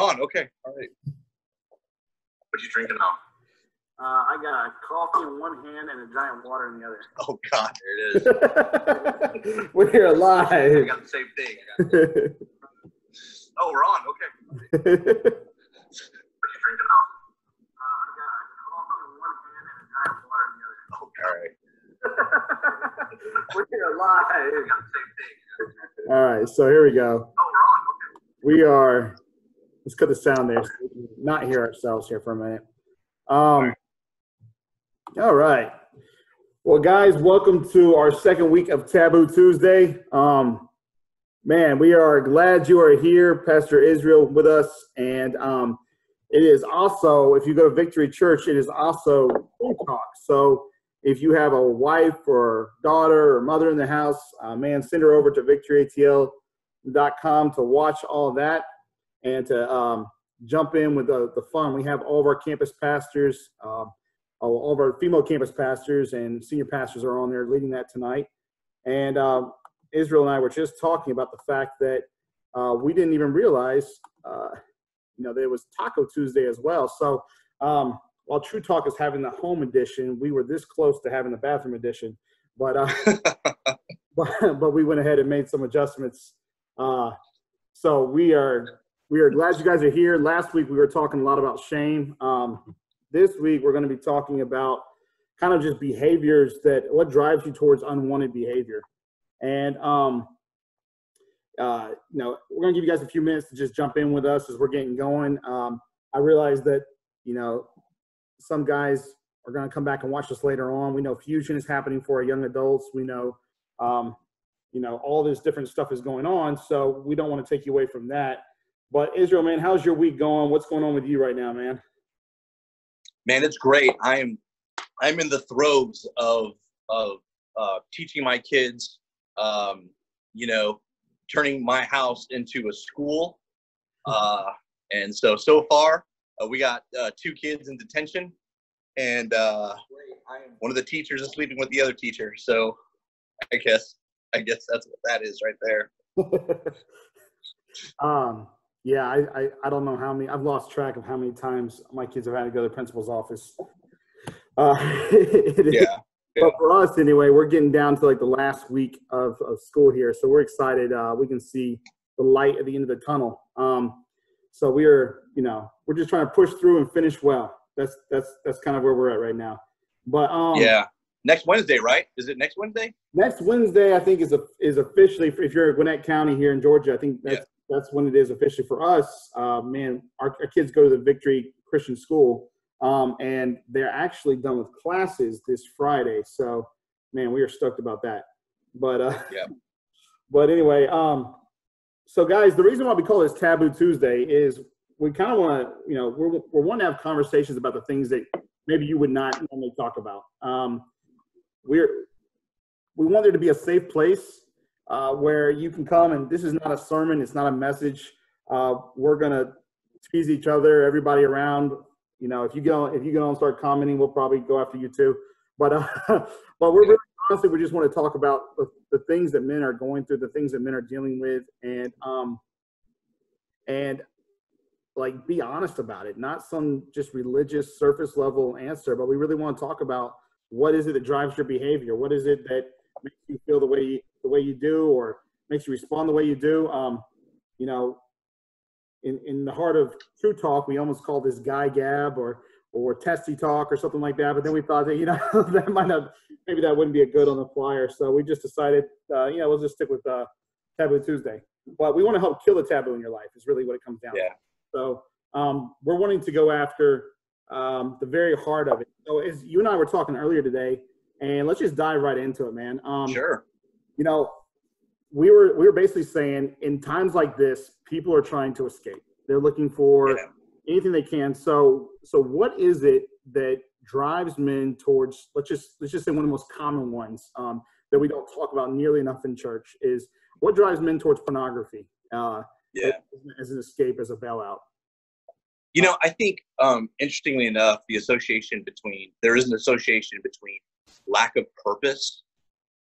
on. Okay. All right. What you drinking now? Uh, I got a coffee in one hand and a giant water in the other. Oh God, there it is. We're here I live. got the same thing. I got- oh, we're on. Okay. What you drinking now? Uh, I got a coffee in one hand and a giant water in the other. Okay. All right. We're here I live. got the same thing. All right, so here we go. Oh, we're on. Okay. We are. Let's cut the sound there. So we can not hear ourselves here for a minute. Um. All right. Well, guys, welcome to our second week of Taboo Tuesday. Um, man, we are glad you are here, Pastor Israel, with us, and um, it is also, if you go to Victory Church, it is also talk. So if you have a wife or daughter or mother in the house, uh, man, send her over to victoryatl.com to watch all that and to um, jump in with the, the fun. We have all of our campus pastors, um, all of our female campus pastors and senior pastors are on there leading that tonight. And um, Israel and I were just talking about the fact that uh, we didn't even realize, uh, you know, there was Taco Tuesday as well. So um, while True Talk is having the home edition, we were this close to having the bathroom edition. But uh, but, but we went ahead and made some adjustments. Uh, so we are we are glad you guys are here. Last week we were talking a lot about shame. Um, this week we're going to be talking about kind of just behaviors that what drives you towards unwanted behavior. And um, uh, you know we're going to give you guys a few minutes to just jump in with us as we're getting going. Um, I realize that you know some guys are going to come back and watch us later on. We know fusion is happening for our young adults. We know um, you know all this different stuff is going on so we don't want to take you away from that but israel man how's your week going what's going on with you right now man Man, it's great. I am I'm in the throes of of uh, teaching my kids, um, you know, turning my house into a school. Uh, and so so far, uh, we got uh, two kids in detention, and uh, one of the teachers is sleeping with the other teacher. So I guess I guess that's what that is right there. um yeah I, I i don't know how many i've lost track of how many times my kids have had to go to the principal's office uh it is- Yeah. but for us anyway we're getting down to like the last week of, of school here so we're excited uh we can see the light at the end of the tunnel um so we are you know we're just trying to push through and finish well that's that's that's kind of where we're at right now but um Yeah. Next Wednesday, right? Is it next Wednesday? next Wednesday, I think is a, is officially if you're in Gwinnett County here in Georgia. I think that's that's when it is officially for us. Uh, man, our, our kids go to the Victory Christian School, um, and they're actually done with classes this Friday. So, man, we are stoked about that. But uh, Yeah. But anyway, um, so guys, the reason why we call this Taboo Tuesday is we kind of want to, you know, we're we're wanting to have conversations about the things that maybe you would not normally talk about. Um, we're we want there to be a safe place uh, where you can come and this is not a sermon it's not a message. Uh, we're gonna tease each other everybody around. You know if you go if you go and start commenting we'll probably go after you too. But uh, but we're really, honestly we just want to talk about the, the things that men are going through the things that men are dealing with and um and like be honest about it not some just religious surface level answer but we really want to talk about what is it that drives your behavior? What is it that makes you feel the way you, the way you do or makes you respond the way you do um you know in in the heart of true talk we almost call this guy gab or or testy talk or something like that but then we thought that you know that might not maybe that wouldn't be a good on the flyer so we just decided uh you know we'll just stick with uh taboo tuesday but we want to help kill the taboo in your life is really what it comes down to Yeah. so um, we're wanting to go after um, the very heart of it. So as you and I were talking earlier today, and let's just dive right into it, man. Um, Sure. You know, we were we were basically saying in times like this, people are trying to escape. They're looking for Yeah. anything they can. So so what is it that drives men towards? Let's just let's just say one of the most common ones um, that we don't talk about nearly enough in church is what drives men towards pornography. Uh, Yeah. as an escape, as a bailout. You know, I think um, interestingly enough, the association between there is an association between lack of purpose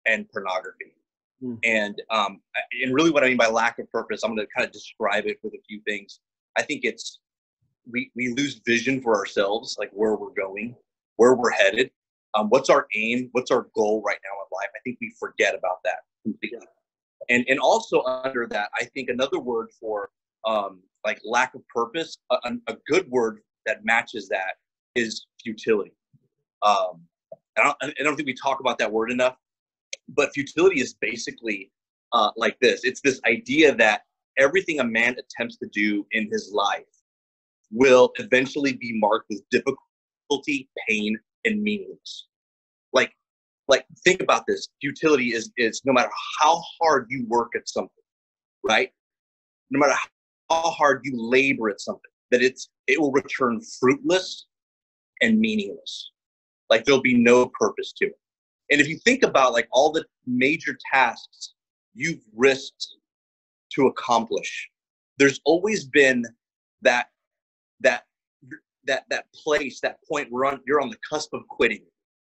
and pornography. Hmm. And um, and really, what I mean by lack of purpose, I'm going to kind of describe it with a few things. I think it's we we lose vision for ourselves, like where we're going, where we're headed, um, what's our aim, what's our goal right now in life. I think we forget about that completely. And and also under that, I think another word for um, like lack of purpose, a, a good word that matches that is futility. Um, I don't, I don't think we talk about that word enough, but futility is basically uh, like this. It's this idea that everything a man attempts to do in his life will eventually be marked with difficulty, pain, and meaningless. Like, like think about this. Futility is is no matter how hard you work at something, right? No matter how hard you labor at something, that it's it will return fruitless and meaningless. Like there'll be no purpose to it. And if you think about like all the major tasks you've risked to accomplish, there's always been that that that that place, that point where on, you're on the cusp of quitting.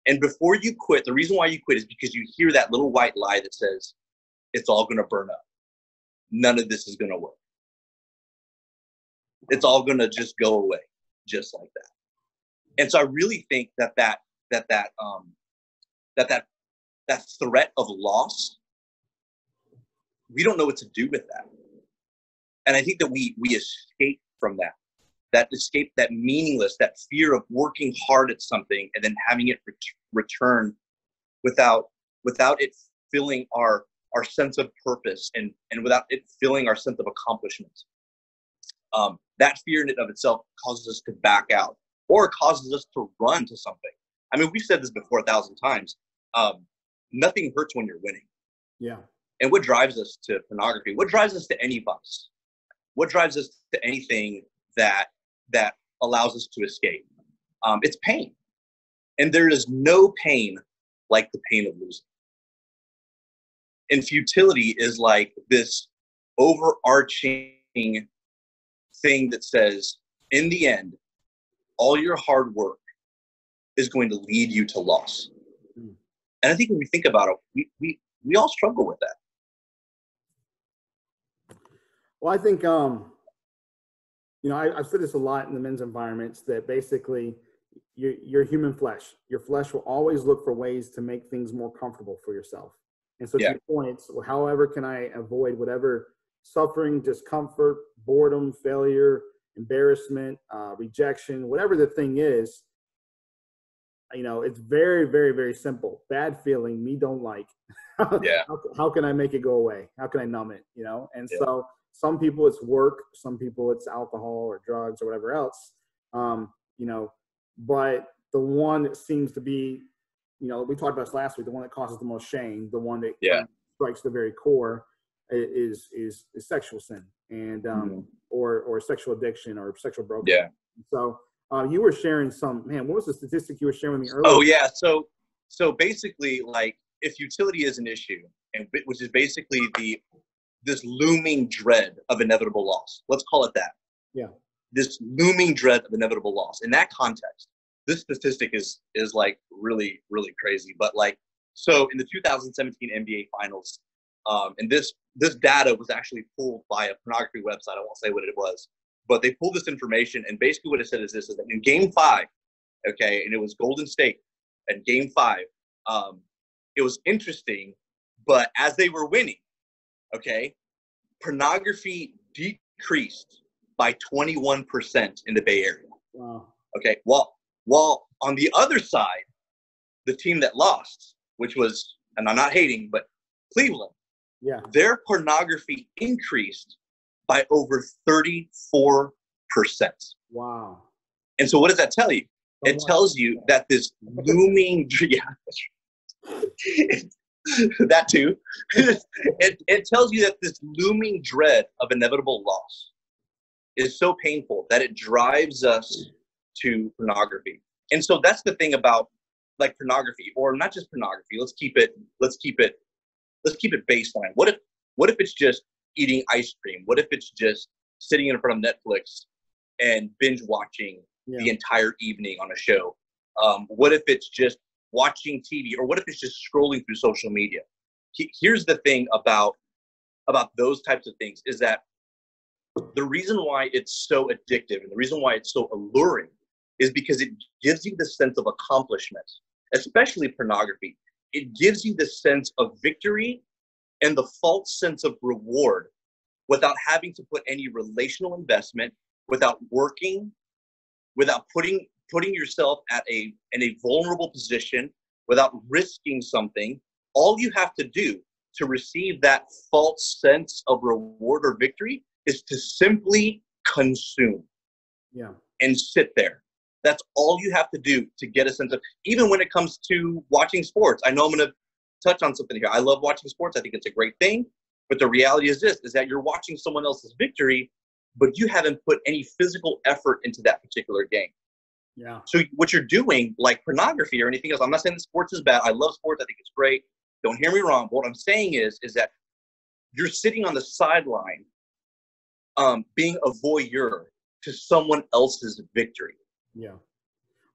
And before you quit, the reason why you quit is because you hear that little white lie that says, it's all gonna burn up. None of this is gonna work. It's all gonna just go away, just like that. And so I really think that that that that um that that that threat of loss, we don't know what to do with that. And I think that we we escape from that that escape, that meaningless, that fear of working hard at something and then having it ret- return without without it filling our our sense of purpose and and without it filling our sense of accomplishment. Um, that fear in and of itself causes us to back out or causes us to run to something. I mean, we've said this before a thousand times. Um, nothing hurts when you're winning. Yeah. And what drives us to pornography? What drives us to any vice? What drives us to anything that that allows us to escape. Um, it's pain. And there is no pain like the pain of losing. And futility is like this overarching thing that says, in the end, all your hard work is going to lead you to loss. Mm. And I think when we think about it, we, we, we all struggle with that. Well, I think um, you know, I, have said this a lot in the men's environments that basically you're, human flesh. Your flesh will always look for ways to make things more comfortable for yourself. And so, yeah. to your point, however can I avoid whatever suffering, discomfort, boredom, failure, embarrassment, uh, rejection, whatever the thing is? You know, it's very, very, very simple. Bad feeling, me don't like. yeah. How, how, can I make it go away? How can I numb it? You know, and yeah. so some people it's work, some people it's alcohol or drugs or whatever else. Um, you know, but the one that seems to be, you know, we talked about this last week, the one that causes the most shame, the one that yeah. strikes the very core is is, is sexual sin and um, mm-hmm. or or sexual addiction or sexual broken. Yeah. So uh, you were sharing some man. What was the statistic you were sharing with me earlier? Oh yeah. So so basically, like if futility is an issue, and which is basically the this looming dread of inevitable loss. Let's call it that. Yeah. This looming dread of inevitable loss. In that context, this statistic is is like really really crazy. But like so in the 2017 NBA Finals, um, and this this data was actually pulled by a pornography website. I won't say what it was, but they pulled this information, and basically what it said is this: is that in Game Five, okay, and it was Golden State, and Game Five, um, it was interesting, but as they were winning, okay, pornography decreased by 21% in the Bay Area. Wow. Okay, well, while on the other side, the team that lost, which was, and I'm not hating, but Cleveland, yeah, their pornography increased by over 34%. Wow. And so, what does that tell you? it tells you that this looming, yeah, that too. it, it tells you that this looming dread of inevitable loss is so painful that it drives us to pornography. And so that's the thing about like pornography, or not just pornography. Let's keep it. Let's keep it. Let's keep it baseline. What if? What if it's just eating ice cream? What if it's just sitting in front of Netflix and binge watching yeah. the entire evening on a show? Um, what if it's just watching TV, or what if it's just scrolling through social media? Here's the thing about about those types of things is that the reason why it's so addictive and the reason why it's so alluring is because it gives you the sense of accomplishment, especially pornography. It gives you the sense of victory and the false sense of reward without having to put any relational investment, without working, without putting putting yourself at a in a vulnerable position, without risking something. All you have to do to receive that false sense of reward or victory is to simply consume Yeah. and sit there. That's all you have to do to get a sense of, even when it comes to watching sports. I know I'm going to touch on something here. I love watching sports. I think it's a great thing. But the reality is this, is that you're watching someone else's victory, but you haven't put any physical effort into that particular game. Yeah. So what you're doing, like pornography or anything else, I'm not saying that sports is bad. I love sports. I think it's great. Don't hear me wrong. What I'm saying is, is that you're sitting on the sideline, um, being a voyeur to someone else's victory, Yeah.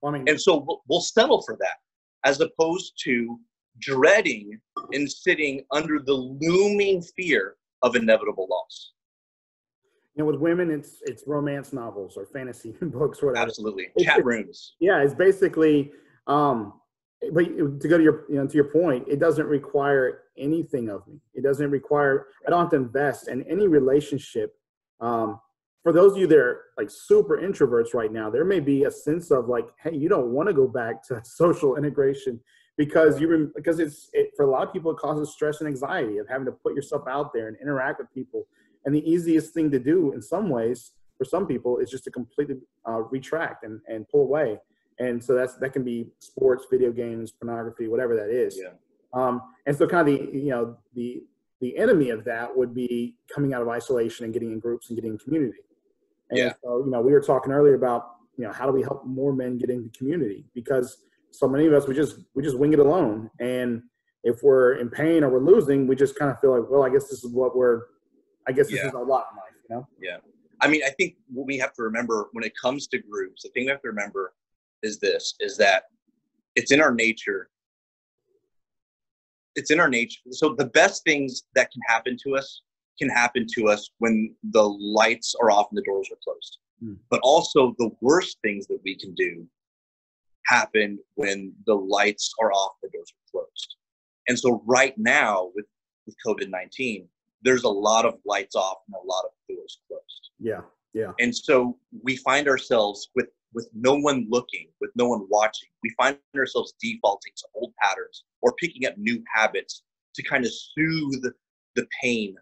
Well, I mean, and so we'll, we'll settle for that, as opposed to dreading and sitting under the looming fear of inevitable loss. you know, with women, it's it's romance novels or fantasy books, or whatever. Absolutely, It's- chat rooms. Yeah, it's basically. Um, but to go to your you know to your point, it doesn't require anything of me. It doesn't require. I don't have to invest in any relationship. Um, for those of you that are like super introverts right now, there may be a sense of like, hey, you don't want to go back to social integration because you because it's it, for a lot of people it causes stress and anxiety of having to put yourself out there and interact with people. And the easiest thing to do in some ways for some people is just to completely uh, retract and, and pull away. And so that's that can be sports, video games, pornography, whatever that is. Yeah. Um, and so kind of the you know the the enemy of that would be coming out of isolation and getting in groups and getting in community. And Yeah. so you know we were talking earlier about you know how do we help more men get into community because so many of us we just we just wing it alone and if we're in pain or we're losing we just kind of feel like well I guess this is what we're I guess this Yeah. is our lot in life you know Yeah. I mean, I think what we have to remember when it comes to groups, the thing we have to remember is this: is that it's in our nature. It's in our nature. So the best things that can happen to us can happen to us when the lights are off and the doors are closed. Hmm. But also the worst things that we can do happen when the lights are off, the doors are closed. And so right now with, with COVID nineteen, there's a lot of lights off and a lot of doors closed. Yeah yeah. And so we find ourselves with with no one looking with no one watching we find ourselves defaulting to old patterns or picking up new habits to kind of soothe the pain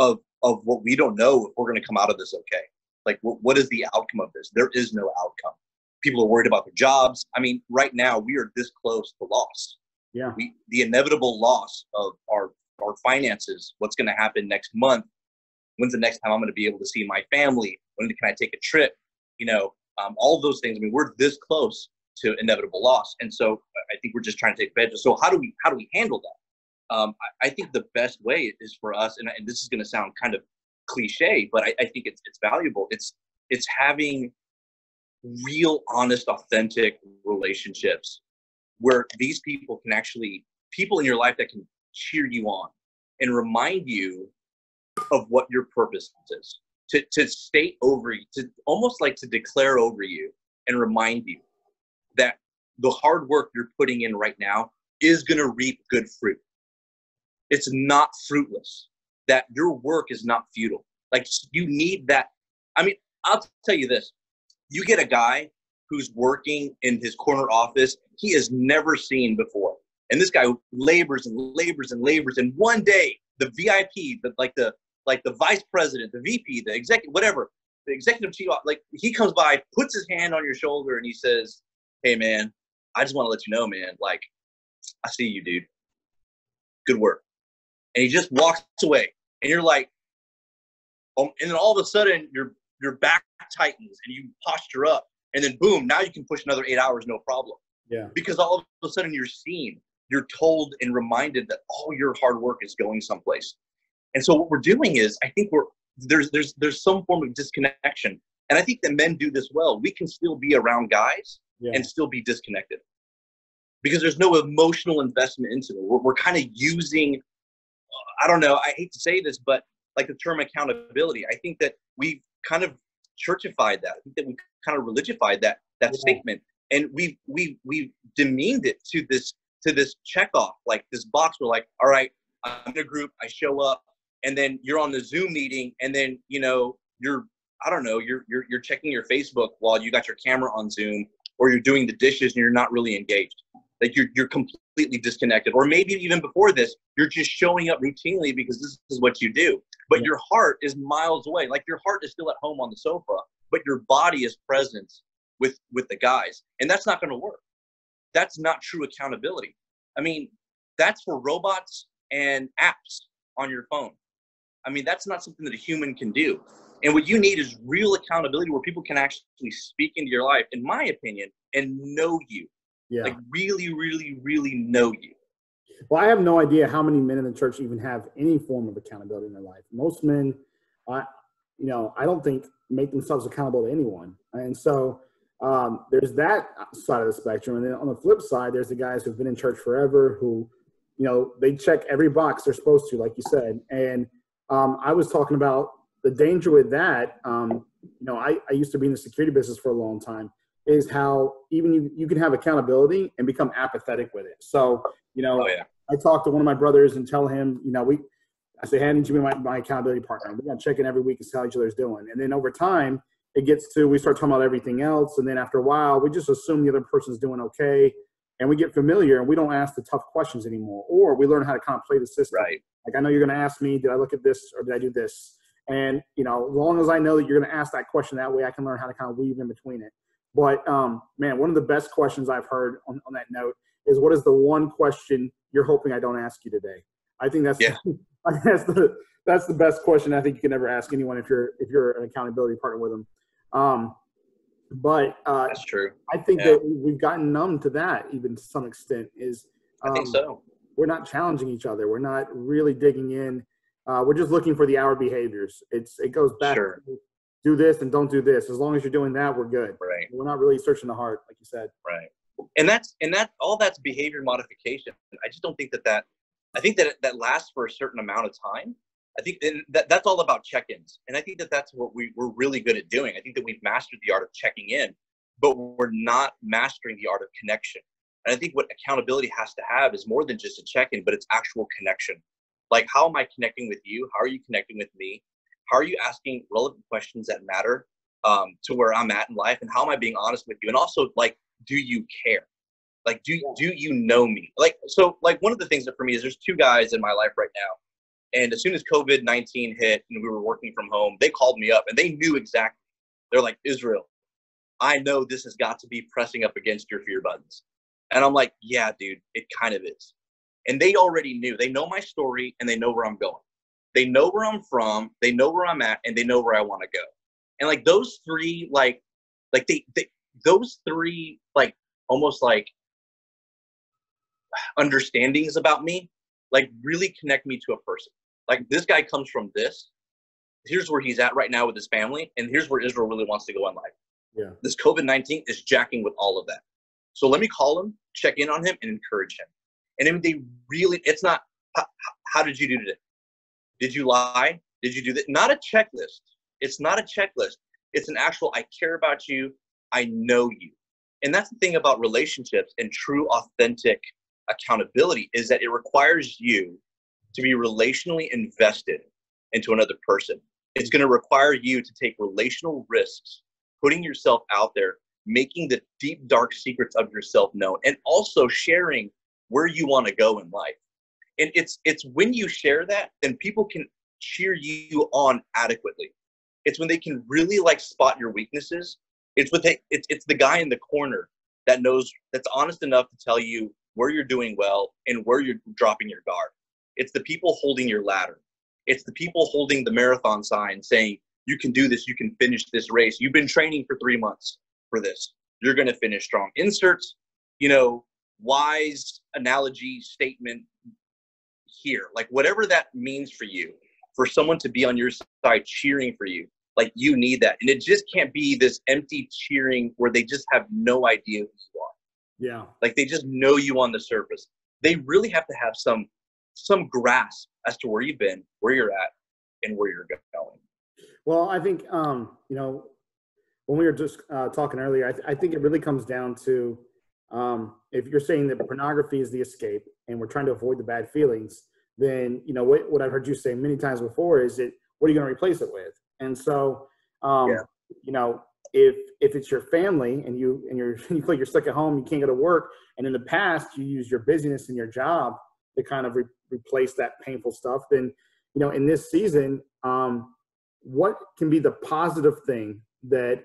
of of what we don't know if we're going to come out of this okay. Like what, what is the outcome of this? There is no outcome people are worried about their jobs. I mean right now we are this close to loss. Yeah. We the inevitable loss of our our finances what's going to happen next month when's the next time i'm going to be able to see my family when can i take a trip you know um, all of those things i mean we're this close to inevitable loss. And so i think we're just trying to take advantage so how do we how do we handle that? Um, I, I think the best way is for us and, and this is going to sound kind of cliche but I, I think it's it's valuable. It's it's having real honest authentic relationships where these people can actually people in your life that can cheer you on and remind you of what your purpose is. To, to state over you to almost like to declare over you and remind you that the hard work you're putting in right now is going to reap good fruit. It's not fruitless. That your work is not futile. Like you need that. I mean i'll tell you this you get a guy who's working in his corner office he has never seen before. And this guy labors and labors and labors and one day the vip the like the like the vice president the vp the executive whatever the executive chief like he comes by puts his hand on your shoulder and he says hey man i just want to let you know man like i see you dude. Good work. And he just walks away. And you're like um, and then all of a sudden your your back tightens and you posture up and then boom now you can push another eight hours no problem. Yeah. Because all of a sudden you're seen you're told and reminded that all your hard work is going someplace. And so what we're doing is i think we're there's there's there's some form of disconnection. And i think that men do this well. We can still be around guys yeah. and still be disconnected. Because there's no emotional investment into it. We're, we're kind of using i don't know i hate to say this but like the term accountability. I think that we've kind of churchified that. I think that we kind of religified that that Yeah. statement, and we we we demeaned it to this to this check off, like this box. We're like, all right, I'm in a group, I show up, and then you're on the Zoom meeting, and then you know you're I don't know, you're you're you're checking your Facebook while you got your camera on Zoom, or you're doing the dishes and you're not really engaged. Like you're you're completely disconnected, or maybe even before this, you're just showing up routinely because this is what you do. But your heart is miles away. Like your heart is still at home on the sofa, but your body is present with with the guys, and that's not going to work. That's not true accountability. I mean, that's for robots and apps on your phone. I mean, that's not something that a human can do. And what you need is real accountability where people can actually speak into your life, in my opinion, and know you. Yeah. Like really, really, really know you. Well, I have no idea how many men in the church even have any form of accountability in their life. Most men, I, you know, I don't think make themselves accountable to anyone. And so um, there's that side of the spectrum. And then on the flip side, there's the guys who've been in church forever who, you know, they check every box they're supposed to, like you said. And um, I was talking about the danger with that. Um, you know, I, I used to be in the security business for a long time. Is how even you, you can have accountability and become apathetic with it. So, you know, Oh yeah. I talk to one of my brothers and tell him, you know, we, I say, hey, I need you to be my, my accountability partner. We're going to check in every week and see how each other's doing. And then over time, it gets to, we start talking about everything else. And then after a while, we just assume the other person's doing okay. And we get familiar and we don't ask the tough questions anymore. Or we learn how to kind of play the system. Right. Like, I know you're going to ask me, did I look at this or did I do this? And, you know, as long as I know that you're going to ask that question that way, I can learn how to kind of weave in between it. But, um, man, one of the best questions I've heard on, on that note is what is the one question you're hoping I don't ask you today? I think that's Yeah. That's the that's the best question I think you can ever ask anyone if you're if you're an accountability partner with them. Um, but uh, That's true. I think Yeah. that we've gotten numb to that even to some extent. Is I think um, so. we're not challenging each other. We're not really digging in. Uh, we're just looking for the hour behaviors. It's it goes back Sure. to do this and don't do this. As long as you're doing that, we're good. Right. We're not really searching the heart, like you said. Right. And that's and that all that's behavior modification. I just don't think that that I think that that lasts for a certain amount of time. I think that that's all about check-ins, and I think that that's what we we're really good at doing. I think that we've mastered the art of checking in, but we're not mastering the art of connection. And I think what accountability has to have is more than just a check-in, but it's actual connection. Like, how am I connecting with you? How are you connecting with me? How are you asking relevant questions that matter um, to where I'm at in life? And how am I being honest with you? And also, like, do you care? Like, do do you know me? Like, so, like, one of the things that for me is there's two guys in my life right now, and as soon as COVID nineteen hit and we were working from home, they called me up and they knew exactly. They're like, Israel, I know this has got to be pressing up against your fear buttons, and I'm like, yeah, dude, it kind of is. And they already knew. They know my story and they know where I'm going. They know where I'm from. They know where I'm at, and they know where I want to go. And like those three, like, like they, they those three, like almost like understandings about me, like really connect me to a person. Like this guy comes from this. Here's where he's at right now with his family, and here's where Israel really wants to go in life. Yeah. This COVID 19 is jacking with all of that. So let me call him, check in on him, and encourage him. And then they really, it's not, how, how did you do today? Did you lie? Did you do that? Not a checklist. It's not a checklist. It's an actual, I care about you. I know you. And that's the thing about relationships and true, authentic accountability is that it requires you to be relationally invested into another person. It's going to require you to take relational risks, putting yourself out there, making the deep, dark secrets of yourself known, and also sharing where you want to go in life. And it's it's when you share that, then people can cheer you on adequately. It's when they can really like spot your weaknesses. It's what they it's it's the guy in the corner that knows that's honest enough to tell you where you're doing well and where you're dropping your guard. It's the people holding your ladder. It's the people holding the marathon sign saying, you can do this, you can finish this race. You've been training for three months for this. You're going to finish strong. Inserts, you know, wise analogy statement here. Like whatever that means for you, for someone to be on your side cheering for you, like you need that. And it just can't be this empty cheering where they just have no idea who you are Yeah. like they just know you on the surface they really have to have some some grasp as to where you've been where you're at and where you're going. Well, I think um, you know when we were just uh, talking earlier, I, th- I think it really comes down to um, if you're saying that pornography is the escape, and we're trying to avoid the bad feelings, then you know what, what I've heard you say many times before is that what are you going to replace it with? And so, um, Yeah. you know, if if it's your family and you and you're you feel like you're stuck at home, you can't go to work, and in the past you use your business and your job to kind of re- replace that painful stuff, then you know in this season, um, what can be the positive thing that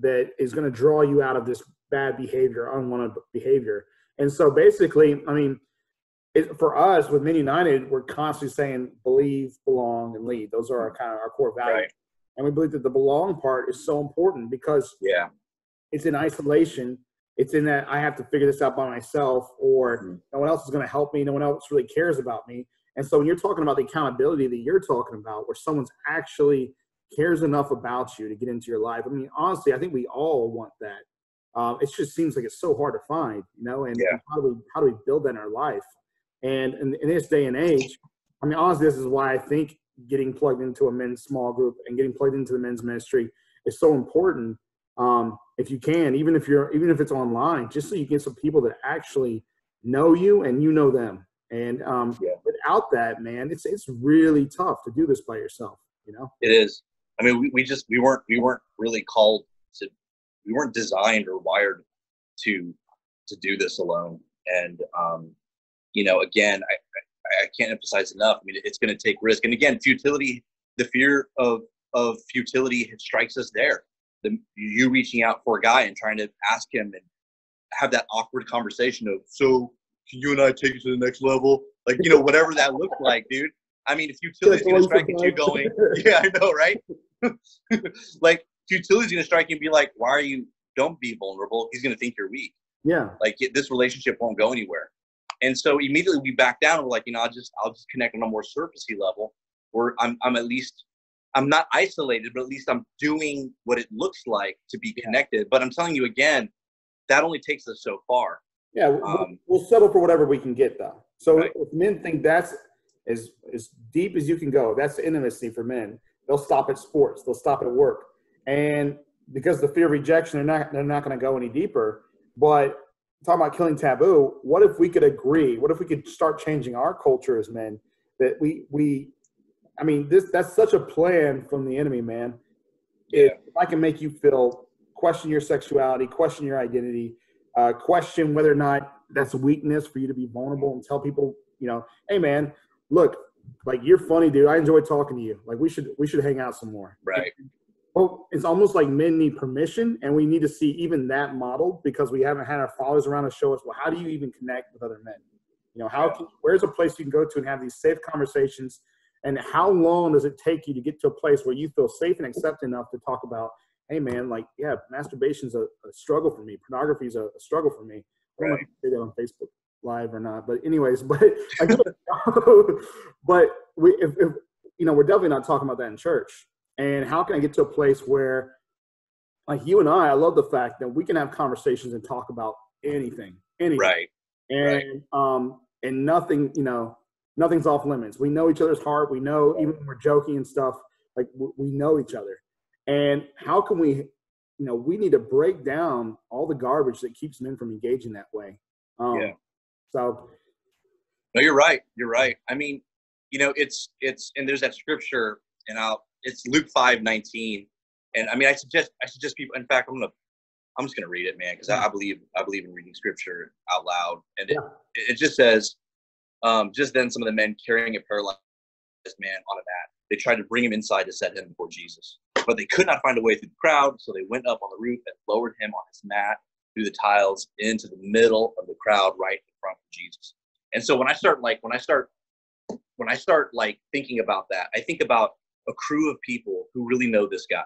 that is going to draw you out of this bad behavior, unwanted behavior? And so basically, I mean, it, for us with Men United, we're constantly saying believe, belong, and lead. Those are our kind of our core values. Right. And we believe that the belong part is so important because Yeah. it's in isolation. It's in that I have to figure this out by myself, or Mhm. no one else is going to help me. No one else really cares about me. And so when you're talking about the accountability that you're talking about, where someone's actually cares enough about you to get into your life, I mean, honestly, I think we all want that. Um, it just seems like it's so hard to find, you know. And, Yeah. and how do we how do we build that in our life? And in, in this day and age, I mean, honestly, this is why I think getting plugged into a men's small group and getting plugged into the men's ministry is so important. Um, if you can, even if you're, even if it's online, just so you get some people that actually know you and you know them. And um, Yeah. without that, man, it's it's really tough to do this by yourself. You know? It is. I mean, we, we just we weren't we weren't really called to we weren't designed or wired to to do this alone. And um, you know, again, I, I I can't emphasize enough. I mean, it's going to take risk. And again, futility, the fear of of futility strikes us there. The you reaching out for a guy and trying to ask him and have that awkward conversation of so can you and I take it to the next level? Like you know, whatever that looked like, dude. I mean, if futility's going to strike at you going, yeah, I know, right? like futility is gonna strike you and be like, why are you? Don't be vulnerable. He's gonna think you're weak. Yeah. Like this relationship won't go anywhere. And so immediately we back down. And we're like, you know, I'll just I'll just connect on a more surfacey level, where I'm I'm at least I'm not isolated, but at least I'm doing what it looks like to be connected. But I'm telling you again, that only takes us so far. Yeah, we'll, Um, we'll settle for whatever we can get, though. So Right. if men think that's as as deep as you can go, that's intimacy for men. They'll stop at sports. They'll stop at work, and because the fear of rejection, they're not they're not going to go any deeper. But talking about killing taboo, what if we could agree? What if we could start changing our culture as men? That we we, I mean, this that's such a plan from the enemy, man. If, if I can make you feel question your sexuality, question your identity, uh, question whether or not that's a weakness for you to be vulnerable and tell people, you know, hey man, look, like you're funny, dude. I enjoy talking to you. Like we should we should hang out some more. Right. Well, it's almost like men need permission, and we need to see even that modeled because we haven't had our fathers around to show us. Well, how do you even connect with other men? You know, how can, where's a place you can go to and have these safe conversations? And how long does it take you to get to a place where you feel safe and accepted enough to talk about, hey man, like yeah, masturbation's a, a struggle for me. Pornography is a, a struggle for me. I don't know if I can say that on Facebook Live or not, but anyways, but but we if, if you know we're definitely not talking about that in church. And how can I get to a place where, like you and I, I love the fact that we can have conversations and talk about anything, anything, Right. and um and nothing you know nothing's off limits we know each other's heart we know even when we're joking and stuff like we know each other and how can we you know we need to break down all the garbage that keeps men from engaging that way um Yeah. so No, you're right. You're right. I mean, you know, it's it's and there's that scripture, and I'll it's Luke five nineteen, and I mean, I suggest I suggest people. In fact, I'm gonna I'm just gonna read it, man, because I, I believe I believe in reading scripture out loud, and it Yeah. it just says, um, just then some of the men carrying a paralyzed man on a mat, they tried to bring him inside to set him before Jesus, but they could not find a way through the crowd, so they went up on the roof and lowered him on his mat through the tiles into the middle of the crowd, right in front of Jesus. And so when I start like when I start when I start like thinking about that, I think about a crew of people who really know this guy,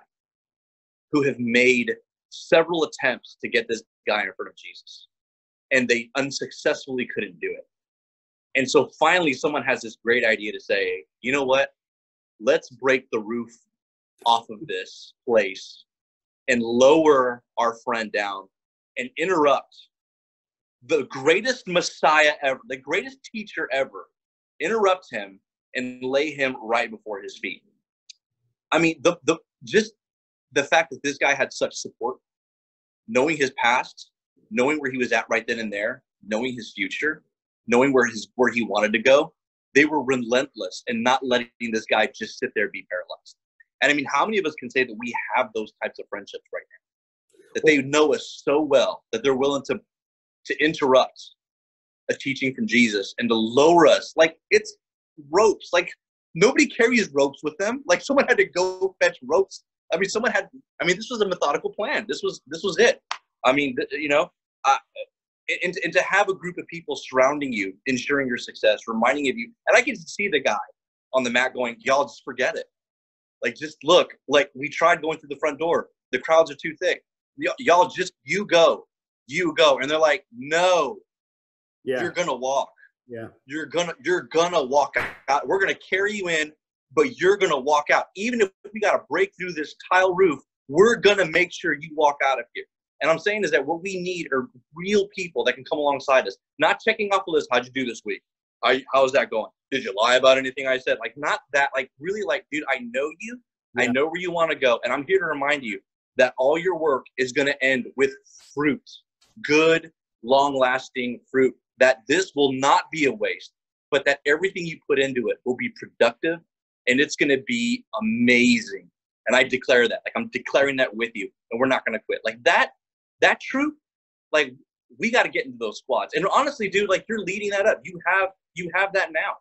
who have made several attempts to get this guy in front of Jesus, and they unsuccessfully couldn't do it. And so finally, someone has this great idea to say, you know what? Let's break the roof off of this place and lower our friend down and interrupt the greatest Messiah ever, the greatest teacher ever, interrupt him and lay him right before his feet. I mean, the the just the fact that this guy had such support, knowing his past, knowing where he was at right then and there, knowing his future, knowing where his where he wanted to go, they were relentless and not letting this guy just sit there and be paralyzed. And I mean, how many of us can say that we have those types of friendships right now? That they know us so well that they're willing to to interrupt a teaching from Jesus and to lower us. Like it's ropes. Like nobody carries ropes with them. Like someone had to go fetch ropes. I mean, someone had. I mean, this was a methodical plan. This was this was it. I mean, th- you know, uh, and, and to have a group of people surrounding you, ensuring your success, reminding of you. And I can see the guy on the mat going, "Y'all just forget it. Like, just look. Like we tried going through the front door. The crowds are too thick. Y- y'all just you go, you go." And they're like, "No, Yeah. you're gonna walk." Yeah. you're gonna you're gonna walk out. We're gonna carry you in, but you're gonna walk out. Even if we gotta break through this tile roof, we're gonna make sure you walk out of here. And I'm saying is that what we need are real people that can come alongside us, not checking off a list. How'd you do this week? How, how's that going? Did you lie about anything I said? Like not that. Like really, like dude, I know you. I know where you want to go, and I'm here to remind you that all your work is going to end with fruit, good, long-lasting fruit. That this will not be a waste, but that everything you put into it will be productive, and it's going to be amazing. And I declare that, like I'm declaring that with you, and we're not going to quit. Like that, that truth, like we got to get into those squads. And honestly, dude, like you're leading that up. You have you have that now.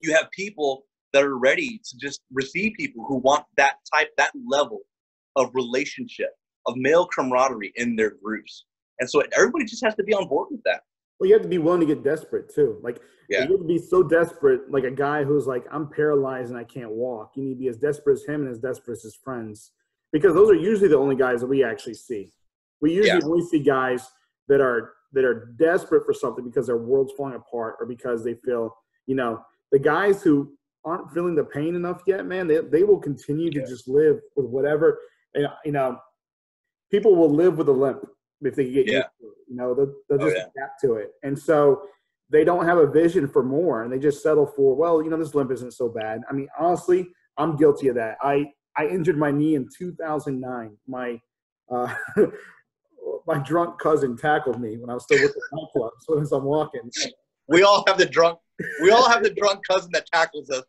You have people that are ready to just receive people who want that type, that level of relationship, of male camaraderie in their groups. And so everybody just has to be on board with that. Well, you have to be willing to get desperate too. Like Yeah. you have to be so desperate, like a guy who's like, I'm paralyzed and I can't walk. You need to be as desperate as him and as desperate as his friends. Because those are usually the only guys that we actually see. We usually Yeah. only see guys that are that are desperate for something because their world's falling apart or because they feel, you know, the guys who aren't feeling the pain enough yet, man, they, they will continue to Yeah. just live with whatever and you know, people will live with a limp if they get Yeah. used to it. You know, they'll, they'll Oh, just yeah. adapt to it. And so they don't have a vision for more and they just settle for, well, you know, this limp isn't so bad. I mean, honestly, I'm guilty of that. I, I injured my knee in 2009. My, uh, my drunk cousin tackled me when I was still with the nightclub. So as I'm walking, We all have the drunk, we all have the drunk cousin that tackles us.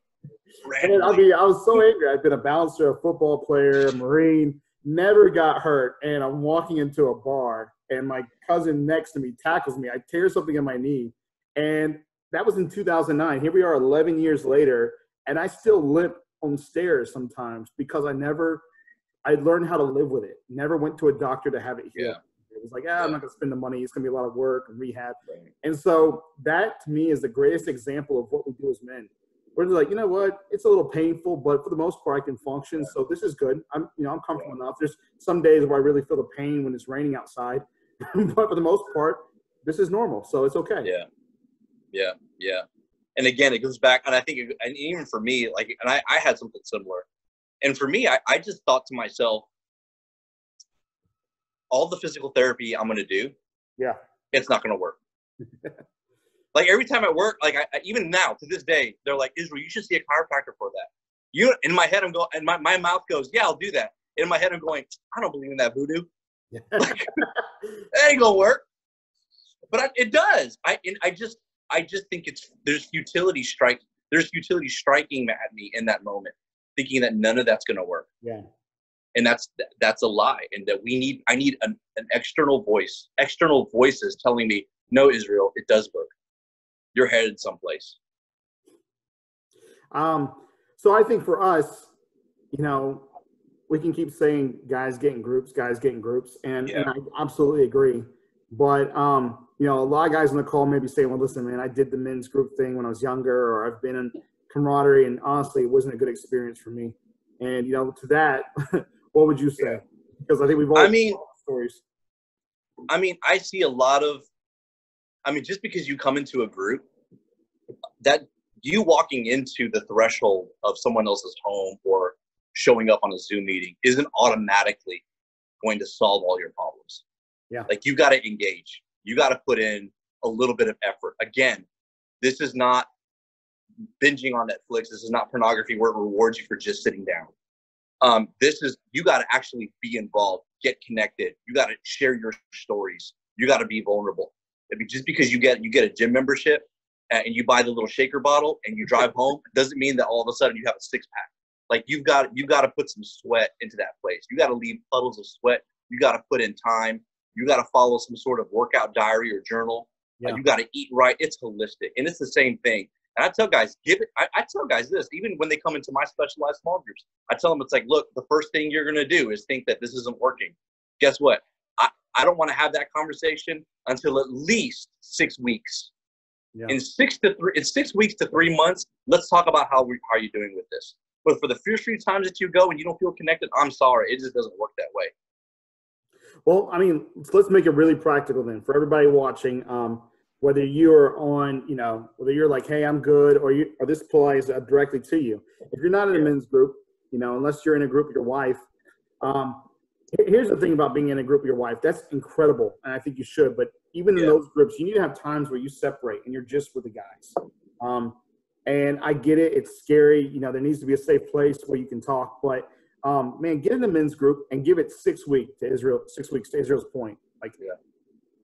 And I mean, I was so angry. I've been a bouncer, a football player, a Marine, never got hurt. And I'm walking into a bar, and my cousin next to me tackles me. I tear something in my knee. And that was in 2009. Here we are 11 years later, and I still limp on stairs sometimes because I never, I learned how to live with it. Never went to a doctor to have it healed. It was like, ah, I'm not going to spend the money. It's going to be a lot of work and rehab. And so that to me is the greatest example of what we do as men. We're like, you know what? It's a little painful, but for the most part, I can function. So this is good. I'm, you know, I'm comfortable enough. There's some days where I really feel the pain when it's raining outside, but for the most part, this is normal. So it's okay. Yeah, yeah, yeah. And again, it goes back, and I think, it- and even for me, like, and I, I had something similar. And for me, I, I just thought to myself, all the physical therapy I'm going to do, Yeah. it's not going to work. like every time I work, like I, I- even now to this day, they're like, Israel, you should see a chiropractor for that. You in my head, I'm going, and my, my mouth goes, yeah, I'll do that. In my head, I'm going, I don't believe in that voodoo. Yeah. Like, That ain't gonna work. But I, it does. I and I just I just think it's there's futility strike. There's futility striking at me in that moment, thinking that none of that's gonna work, yeah. and that's that's a lie. And that we need I need an, an external voice, external voices telling me, no, Israel, it does work. You're headed someplace. Um, so I think for us, you know, we can keep saying guys getting groups, guys getting groups, and, and I absolutely agree. But um, you know, a lot of guys on the call may be saying, "Well, listen, man, I did the men's group thing when I was younger, or I've been in camaraderie, and honestly, it wasn't a good experience for me." And you know, to that, what would you say? Because I think we've all I mean, stories. I mean, I see a lot of, I mean, just because you come into a group, that you walking into the threshold of someone else's home or showing up on a Zoom meeting isn't automatically going to solve all your problems. Yeah. Like you got to engage. You got to put in a little bit of effort. Again, this is not binging on Netflix. This is not pornography where it rewards you for just sitting down. Um, this is you got to actually be involved, get connected. You got to share your stories. You got to be vulnerable. I mean, just because you get you get a gym membership uh, and you buy the little shaker bottle and you drive home doesn't mean that all of a sudden you have a six pack. Like you've got you've got to put some sweat into that place. You got to leave puddles of sweat. You got to put in time. You got to follow some sort of workout diary or journal. Uh, Yeah. you got to eat right. It's holistic, and it's the same thing. And I tell guys, give it. I, I tell guys this, even when they come into my specialized small groups, I tell them it's like, look, the first thing you're gonna do is think that this isn't working. Guess what? I, don't want to have that conversation until at least six weeks. Yeah. In six to three, in six weeks to three months, let's talk about how we, how are you doing with this. But for the first few times that you go and you don't feel connected, I'm sorry, it just doesn't work that way. Well, I mean, let's- make it really practical then for everybody watching. Um, whether you're on, you know, whether you're like, "Hey, I'm good," or you, or this applies directly to you. If you're not in a men's group, you know, unless you're in a group with your wife, um, here's the thing about being in a group with your wife. That's incredible, and I think you should. But even in those groups, you need to have times where you separate and you're just with the guys. Um, and I get it; it's scary. You know, there needs to be a safe place where you can talk, but um, man, get in the men's group and give it six weeks to Israel. Six weeks to Israel's point. Like, Yeah.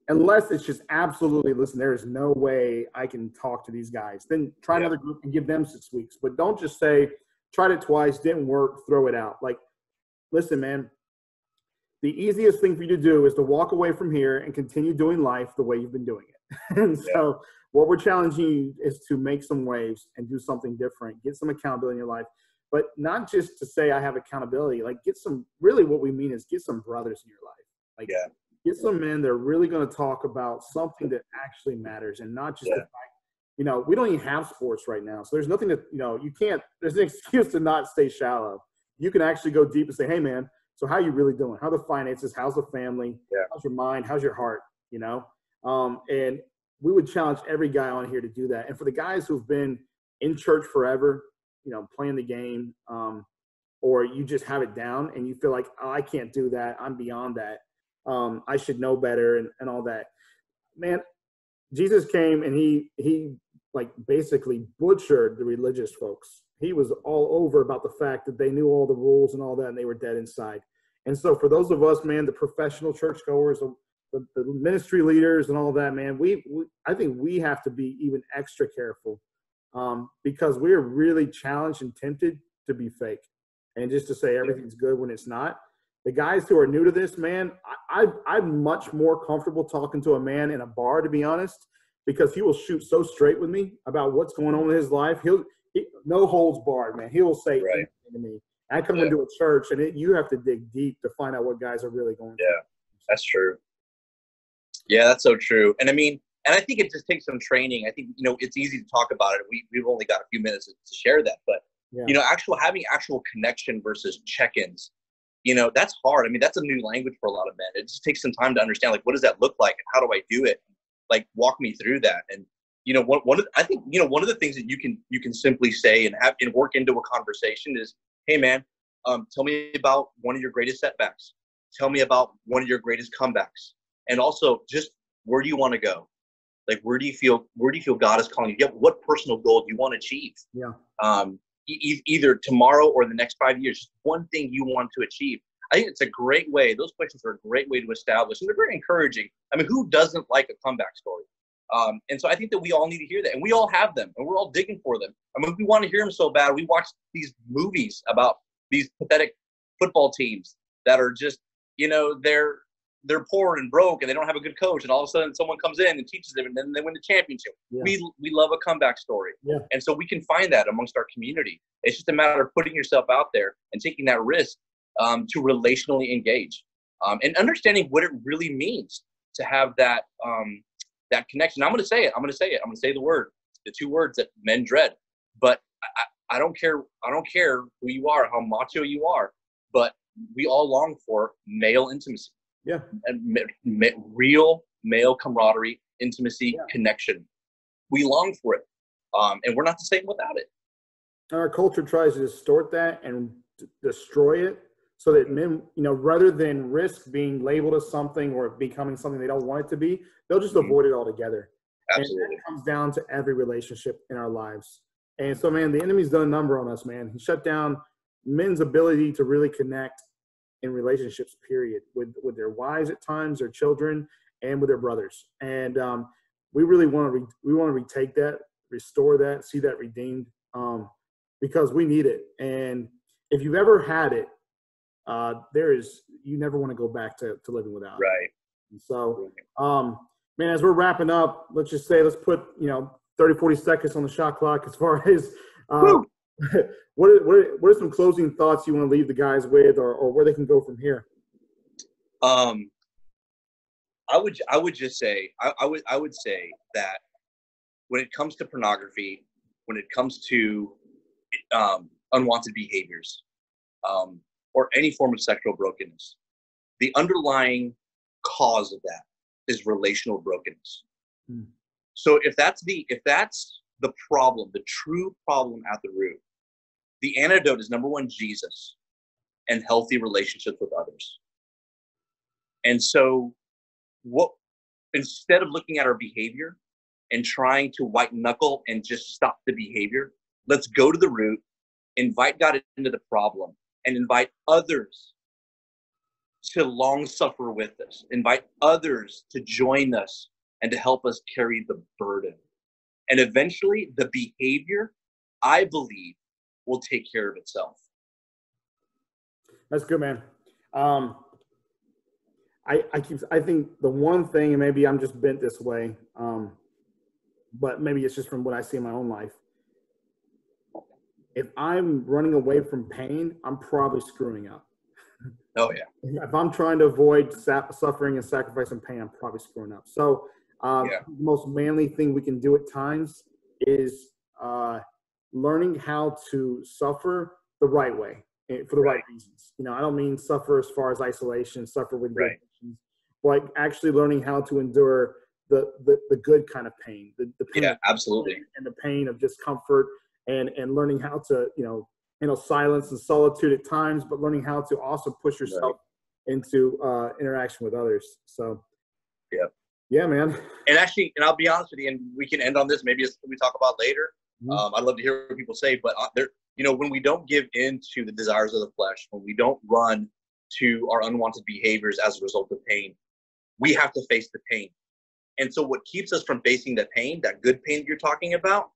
unless it's just absolutely listen, there is no way I can talk to these guys. Then try Yeah. another group and give them six weeks. But don't just say tried it twice, didn't work, throw it out. Like, listen, man. The easiest thing for you to do is to walk away from here and continue doing life the way you've been doing it. and so, what we're challenging you is to make some waves and do something different. Get some accountability in your life but not just to say I have accountability. Like get some really what we mean is get some brothers in your life. Like Yeah. get some men that are really going to talk about something that actually matters and not just the Yeah. fact. You know, we don't even have sports right now, so there's nothing that you know. You can't. There's an excuse to not stay shallow. You can actually go deep and say, "Hey, man, so how are you really doing? How are the finances? How's the family? Yeah. How's your mind? How's your heart? You know." Um, and we would challenge every guy on here to do that. And for the guys who've been in church forever, you know, playing the game, um, or you just have it down and you feel like, oh, I can't do that. I'm beyond that. Um, I should know better and, and all that. Man, Jesus came and he he like basically butchered the religious folks. He was all over about the fact that they knew all the rules and all that, and they were dead inside. And so, for those of us, man, the professional churchgoers, the, the, the ministry leaders, and all that, man, we, we I think we have to be even extra careful um, because we're really challenged and tempted to be fake and just to say everything's good when it's not. The guys who are new to this, man, I, I, I'm much more comfortable talking to a man in a bar, to be honest, because he will shoot so straight with me about what's going on in his life. He'll he, no holds barred, man. He will say Right. anything to me. I come Yeah. into a church, and it, you have to dig deep to find out what guys are really going. through. Yeah. That's true. Yeah, that's so true. And I mean, and I think it just takes some training. I think you know it's easy to talk about it. We we've only got a few minutes to share that, but Yeah. you know, actual having actual connection versus check-ins. You know, that's hard. I mean, that's a new language for a lot of men. It just takes some time to understand like what does that look like and how do I do it? Like walk me through that. And you know, one one of I think you know one of the things that you can you can simply say and have and work into a conversation is, hey man, um, tell me about one of your greatest setbacks. Tell me about one of your greatest comebacks. And also just where do you want to go? Like where do you feel where do you feel god is calling you? Yeah, what personal goal do you want to achieve? Yeah. um, e- either tomorrow or the next five years just one thing you want to achieve. I think it's a great way those questions are a great way to establish and they're very encouraging. I mean who doesn't like a comeback story um, and so i think that we all need to hear that and we all have them and we're all digging for them i mean we want to hear them so bad we watch these movies about these pathetic football teams that are just you know they're they're poor and broke and they don't have a good coach and all of a sudden someone comes in and teaches them and then they win the championship Yeah. we we love a comeback story Yeah. and so we can find that amongst our community it's just a matter of putting yourself out there and taking that risk um, to relationally engage um, and understanding what it really means to have that um, that connection i'm going to say it i'm going to say it i'm going to say the word the two words that men dread but I, I don't care i don't care who you are how macho you are but we all long for male intimacy Yeah. and ma- ma- real male camaraderie, intimacy, Yeah. connection. We long for it, um, and we're not the same without it. our culture tries to distort that and d- destroy it so that men you know rather than risk being labeled as something or becoming something they don't want it to be they'll just Mhm. avoid it altogether Absolutely. and that comes down to every relationship in our lives and so man the enemy's done a number on us man he shut down men's ability to really connect in relationships, period, with with their wives at times, their children, and with their brothers. And um, we really want to re- we want to retake that, restore that, see that redeemed, um, because we need it. And if you've ever had it, uh, there is you never want to go back to, to living without. Right. And so, um, man, as we're wrapping up, let's just say let's put you know 30, 40 seconds on the shot clock as far as uh, what are, what are, what are some closing thoughts you want to leave the guys with, or, or where they can go from here? Um, I would I would just say I, I would I would say that when it comes to pornography, when it comes to um, unwanted behaviors, um, or any form of sexual brokenness, the underlying cause of that is relational brokenness. Hmm. So if that's the if that's the problem, the true problem at the root, the antidote is number one Jesus and healthy relationships with others. And so what instead of looking at our behavior and trying to white knuckle and just stop the behavior, let's go to the root, invite God into the problem, and invite others to long suffer with us, invite others to join us and to help us carry the burden. And eventually, the behavior, I believe, will take care of itself. That's good, man. Um, I I keep I think the one thing, and maybe I'm just bent this way, um, but maybe it's just from what I see in my own life. If I'm running away from pain, I'm probably screwing up. Oh, yeah. If I'm trying to avoid suffering and sacrifice and pain, I'm probably screwing up. So, um, Yeah. the most manly thing we can do at times is uh, learning how to suffer the right way eh, for the right, Right. reasons. You know, I don't mean suffer as far as isolation, suffer with Right. but actually learning how to endure the the, the good kind of pain, the, the pain Yeah, absolutely. and the pain of discomfort and and learning how to you know handle silence and solitude at times but learning how to also push yourself into uh interaction with others so yeah, yeah man And actually, and I'll be honest with you, and we can end on this. Maybe it's we talk about later. Mhm. Um, I'd love to hear what people say, but uh, there, you know, when we don't give in to the desires of the flesh, when we don't run to our unwanted behaviors as a result of pain, we have to face the pain. And so, what keeps us from facing the pain, that good pain that you're talking about,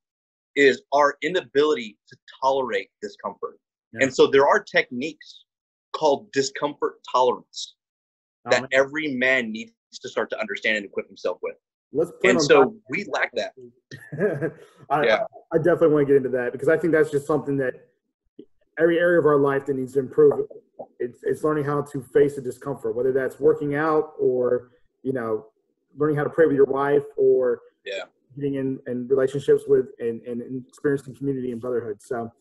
is our inability to tolerate discomfort. Yeah. And so, there are techniques called discomfort tolerance that Um, every man needs to start to understand and equip himself with. let's And so we lack that. I, Yeah. I definitely want to get into that because I think that's just something that every area of our life that needs to improve. It's, it's learning how to face the discomfort, whether that's working out or, you know, learning how to pray with your wife or Yeah. Getting in, in relationships with and, and, and experiencing community and brotherhood. So,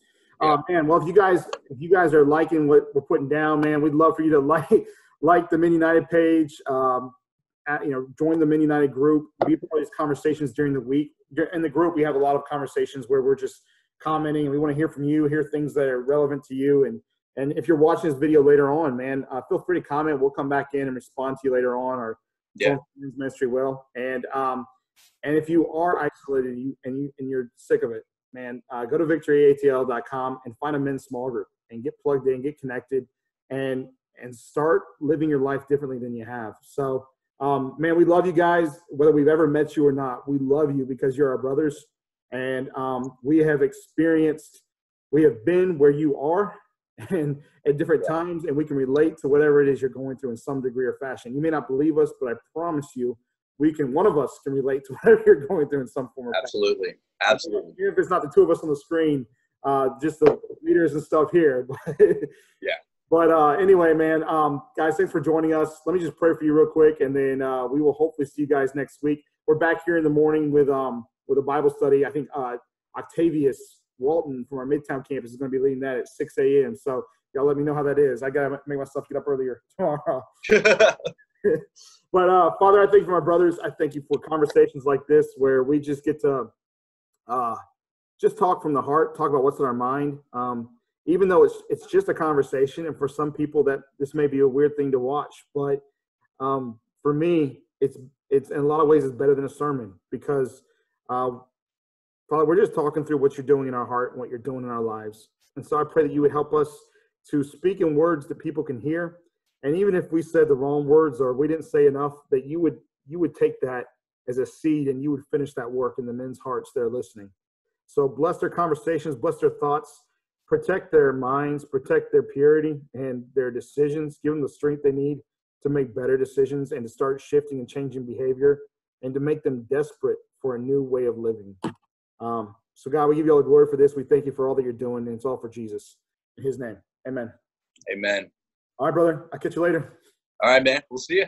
um, man, well, if you guys, if you guys are liking what we're putting down, man, we'd love for you to like, like the Men United page, um, at, you know, join the Men United group. We have these conversations during the week. In the group, we have a lot of conversations where we're just commenting, and we want to hear from you, hear things that are relevant to you. And and if you're watching this video later on, man, uh, feel free to comment. We'll come back in and respond to you later on, or Yeah. Ministry will. And um, and if you are isolated and you and you and you're sick of it, man, uh, go to victoryatl.com and find a men's small group and get plugged in, get connected, and and start living your life differently than you have. So, um, man, we love you guys, whether we've ever met you or not. We love you because you're our brothers, and um, we have experienced, we have been where you are, and at different times, and we can relate to whatever it is you're going through in some degree or fashion. You may not believe us, but I promise you, we can. One of us can relate to whatever you're going through in some form or fashion Absolutely. Absolutely. even if it's not the two of us on the screen, uh, just the leaders and stuff here. Yeah. But uh, anyway, man, um, guys, thanks for joining us. Let me just pray for you real quick, and then uh, we will hopefully see you guys next week. We're back here in the morning with um, with a Bible study. I think uh, Octavius Walton from our Midtown campus is going to be leading that at 6 a.m. So y'all let me know how that is. I got to make myself get up earlier tomorrow. But uh, Father, I thank you for my brothers. I thank you for conversations like this where we just get to uh, just talk from the heart, talk about what's in our mind. Um, even though it's it's just a conversation, and for some people that this may be a weird thing to watch, but um, for me, it's it's in a lot of ways it's better than a sermon because uh, Father, we're just talking through what you're doing in our heart and what you're doing in our lives. And so I pray that you would help us to speak in words that people can hear. And even if we said the wrong words or we didn't say enough, that you would you would take that as a seed and you would finish that work in the men's hearts that are listening. So bless their conversations, bless their thoughts, protect their minds, protect their purity and their decisions, give them the strength they need to make better decisions and to start shifting and changing behavior and to make them desperate for a new way of living. Um, so, God, we give you all the glory for this. We thank you for all that you're doing, and it's all for Jesus. In his name, amen. Amen. All right, brother. I'll catch you later. All right, man. We'll see you.